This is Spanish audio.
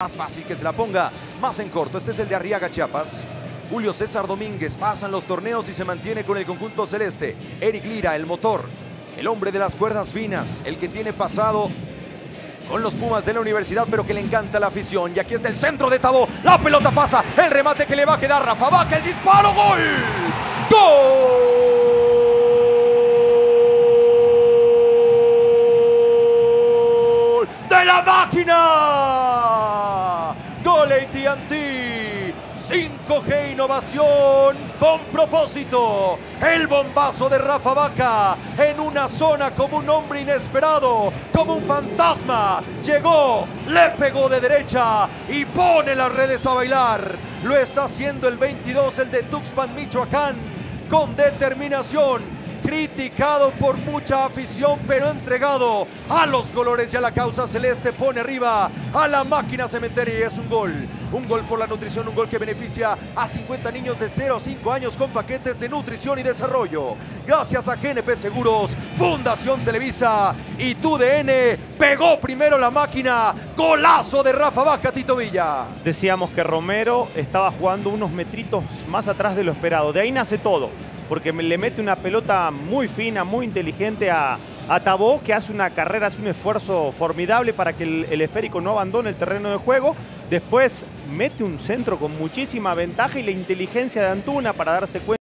Más fácil que se la ponga, más en corto. Este es el de Arriaga, Chiapas. Julio César Domínguez pasan los torneos y se mantiene con el conjunto celeste. Eric Lira, el motor, el hombre de las cuerdas finas, el que tiene pasado con los Pumas de la universidad, pero que le encanta la afición. Y aquí está el centro de Tabó. La pelota pasa, el remate que le va a quedar Rafa Vaca, el disparo, gol. ¡Gol! ¡De la máquina! ¡Gol AT&T! 5G Innovación con propósito. El bombazo de Rafa Vaca en una zona como un hombre inesperado, como un fantasma. Llegó, le pegó de derecha y pone las redes a bailar. Lo está haciendo el 22, el de Tuxpan, Michoacán, con determinación criticado por mucha afición, pero entregado a los colores y a la causa celeste, pone arriba a la máquina cementeria y es un gol. Un gol por la nutrición, un gol que beneficia a 50 niños de 0 a 5 años con paquetes de nutrición y desarrollo. Gracias a GNP Seguros, Fundación Televisa y TUDN, pegó primero la máquina. Golazo de Rafa Vaca, Tito Villa. Decíamos que Romero estaba jugando unos metritos más atrás de lo esperado. De ahí nace todo porque le mete una pelota muy fina, muy inteligente a, a Tabó, que hace una carrera, hace un esfuerzo formidable para que el, el, esférico no abandone el terreno de juego. Después mete un centro con muchísima ventaja y la inteligencia de Antuna para darse cuenta.